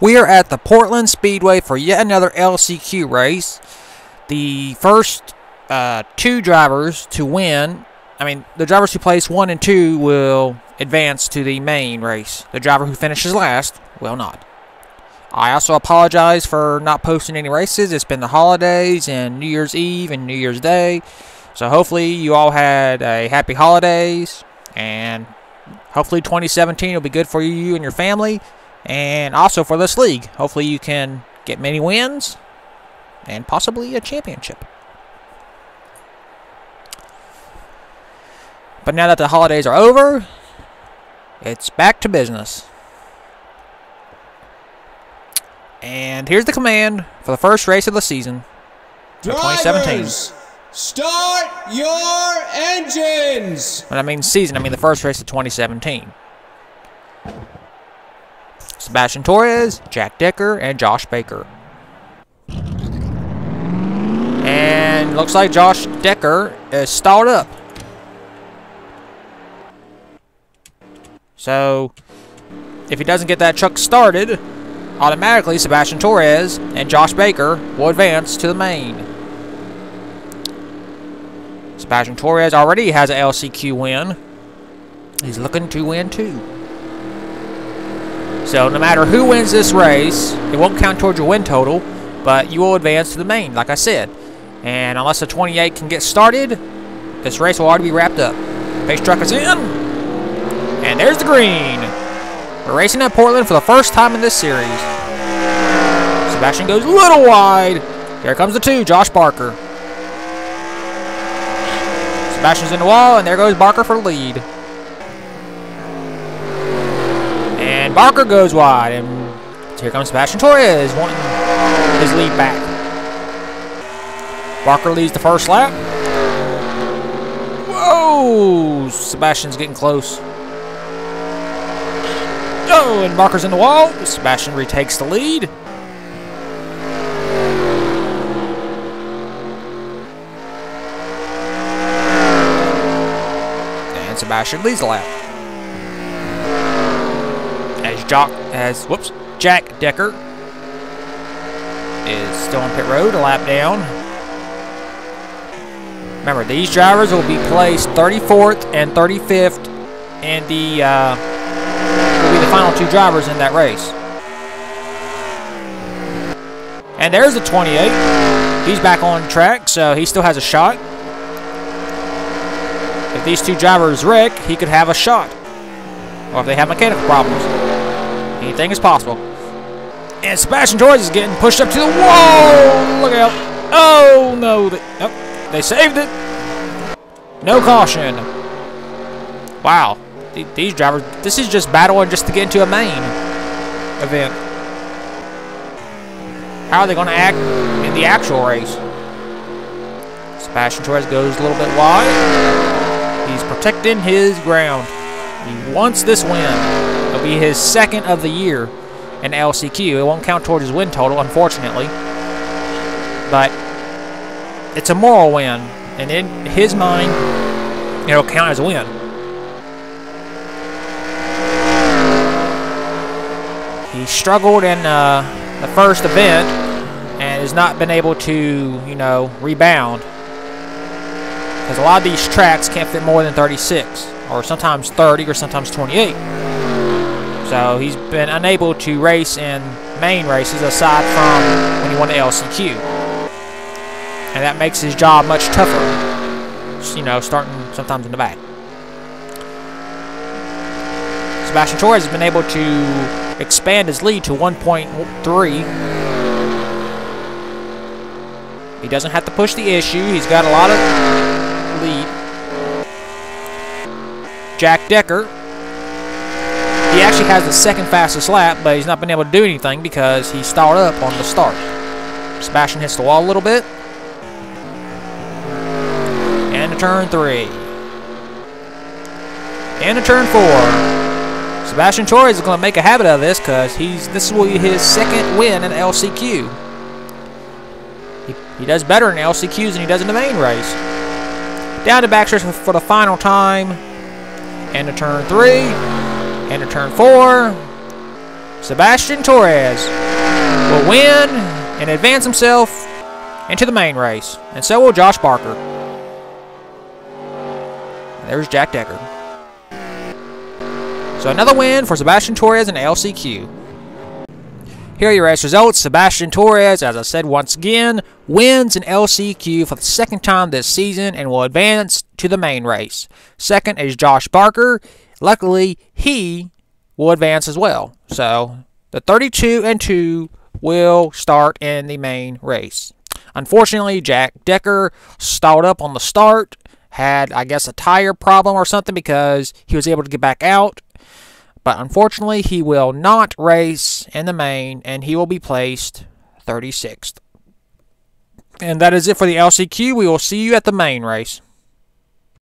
We are at the Portland Speedway for yet another LCQ race. The first uh, two drivers to win, I mean, the drivers who place one and two will advance to the main race. The driver who finishes last will not. I also apologize for not posting any races. It's been the holidays and New Year's Eve and New Year's Day. So hopefully you all had a happy holidays and hopefully 2017 will be good for you and your family and also for this league. Hopefully, you can get many wins and possibly a championship. But now that the holidays are over, it's back to business. And here's the command for the first race of the season of 2017. Start your engines! When I mean season, I mean the first race of 2017. Sebastian Torres, Jack Decker, and Josh Baker. And looks like Josh Decker is stalled up. So, if he doesn't get that truck started, automatically Sebastian Torres and Josh Baker will advance to the main. Sebastian Torres already has an LCQ win. He's looking to win too. So no matter who wins this race, it won't count towards your win total, but you will advance to the main, like I said. And unless the 28 can get started, this race will already be wrapped up. Pace truck is in. And there's the green. We're racing at Portland for the first time in this series. Sebastian goes a little wide. Here comes the two, Josh Barker. Sebastian's in the wall, and there goes Barker for the lead. And Barker goes wide. And here comes Sebastian Torres wanting his lead back. Barker leads the first lap. Whoa! Sebastian's getting close. Oh, and Barker's in the wall. Sebastian retakes the lead. And Sebastian leads the lap Jock as whoops Jack Decker is still on pit road, a lap down. Remember, these drivers will be placed 34th and 35th, and the uh, will be the final two drivers in that race. And there's the 28. He's back on track, so he still has a shot. If these two drivers wreck, he could have a shot. Or if they have mechanical problems. Anything is possible. And Sebastian Torres is getting pushed up to the wall. Look out. Oh, no. They, oh, they saved it. No caution. Wow. These drivers, this is just battling just to get into a main event. How are they going to act in the actual race? Sebastian Torres goes a little bit wide. He's protecting his ground. He wants this win. It'll be his second of the year in LCQ. It won't count towards his win total, unfortunately. But it's a moral win. And in his mind, it'll count as a win. He struggled in uh, the first event and has not been able to, you know, rebound. Because a lot of these tracks can't fit more than 36, or sometimes 30, or sometimes 28. So he's been unable to race in main races aside from when he won the LCQ. And that makes his job much tougher. You know, starting sometimes in the back. Sebastian Torres has been able to expand his lead to 1.3. He doesn't have to push the issue. He's got a lot of lead. Jack Decker he has the second fastest lap, but he's not been able to do anything because he stalled up on the start. Sebastian hits the wall a little bit. And to turn three. And to turn four. Sebastian Torres is going to make a habit of this because he's this will be his second win in LCQ. He, he does better in LCQs than he does in the main race. Down to backstretch for the final time. And to turn three. Into turn four. Sebastian Torres will win and advance himself into the main race. And so will Josh Barker. There's Jack Decker. So another win for Sebastian Torres and LCQ. Here are your race results. Sebastian Torres, as I said once again, wins an LCQ for the second time this season and will advance to the main race. Second is Josh Barker. Luckily, he will advance as well. So the 32 and 2 will start in the main race. Unfortunately, Jack Decker stalled up on the start, had, I guess, a tire problem or something because he was able to get back out but unfortunately, he will not race in the main and he will be placed 36th. And that is it for the LCQ. We will see you at the main race.